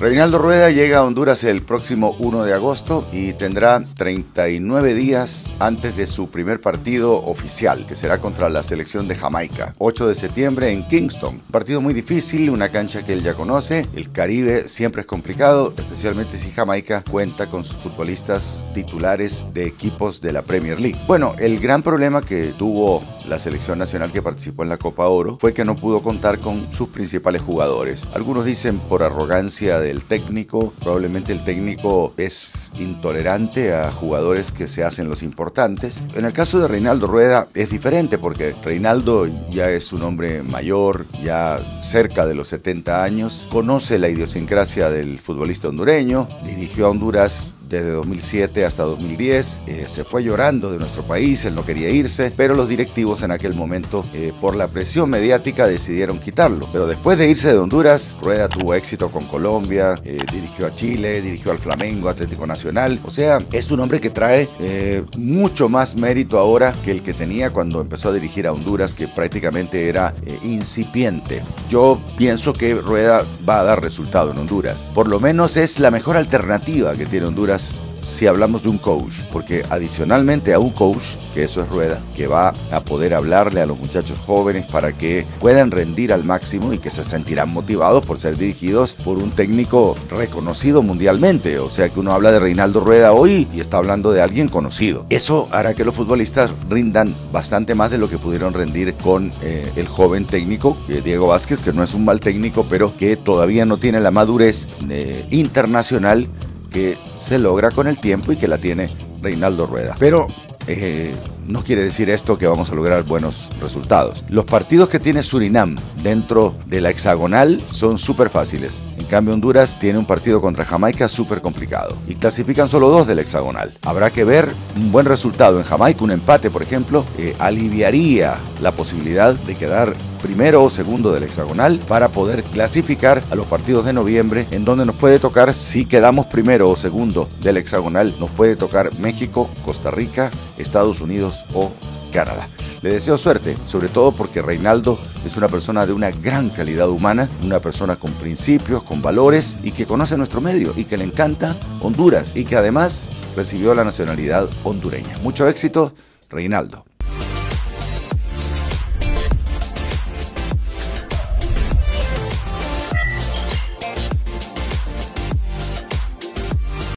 Reinaldo Rueda llega a Honduras el próximo 1 de agosto y tendrá 39 días antes de su primer partido oficial, que será contra la selección de Jamaica. 8 de septiembre en Kingston. Partido muy difícil, una cancha que él ya conoce. El Caribe siempre es complicado, especialmente si Jamaica cuenta con sus futbolistas titulares de equipos de la Premier League. Bueno, el gran problema que tuvo la selección nacional que participó en la Copa Oro fue que no pudo contar con sus principales jugadores. Algunos dicen por arrogancia del técnico, probablemente el técnico es intolerante a jugadores que se hacen los importantes. En el caso de Reinaldo Rueda es diferente porque Reinaldo ya es un hombre mayor, ya cerca de los 70 años, conoce la idiosincrasia del futbolista hondureño, dirigió a Honduras desde 2007 hasta 2010. Eh, se fue llorando de nuestro país, él no quería irse, pero los directivos en aquel momento, eh, por la presión mediática, decidieron quitarlo. Pero después de irse de Honduras, Rueda tuvo éxito con Colombia, eh, dirigió a Chile, dirigió al Flamengo, Atlético Nacional. O sea, es un hombre que trae mucho más mérito ahora que el que tenía cuando empezó a dirigir a Honduras, que prácticamente era incipiente. Yo pienso que Rueda va a dar resultado en Honduras. Por lo menos es la mejor alternativa que tiene Honduras si hablamos de un coach, porque adicionalmente a un coach, que eso es rueda, que va a poder hablarle a los muchachos jóvenes para que puedan rendir al máximo y que se sentirán motivados por ser dirigidos por un técnico reconocido mundialmente. O sea que uno habla de Reinaldo Rueda hoy y está hablando de alguien conocido. Eso hará que los futbolistas rindan bastante más de lo que pudieron rendir con eh, el joven técnico, eh, Diego Vázquez, que no es un mal técnico, pero que todavía no tiene la madurez eh, internacional que se logra con el tiempo y que la tiene Reinaldo Rueda. Pero eh, no quiere decir esto que vamos a lograr buenos resultados. Los partidos que tiene Surinam dentro de la hexagonal son súper fáciles. En cambio, Honduras tiene un partido contra Jamaica súper complicado. Y clasifican solo dos del hexagonal. Habrá que ver un buen resultado en Jamaica, un empate, por ejemplo, eh, aliviaría la posibilidad de quedar primero o segundo del hexagonal para poder clasificar a los partidos de noviembre en donde nos puede tocar si quedamos primero o segundo del hexagonal nos puede tocar México, Costa Rica, Estados O Canadá. Le deseo suerte, sobre todo porque Reinaldo es una persona de una gran calidad humana, una persona con principios, con valores y que conoce nuestro medio y que le encanta Honduras y que además recibió la nacionalidad hondureña. Mucho éxito, Reinaldo.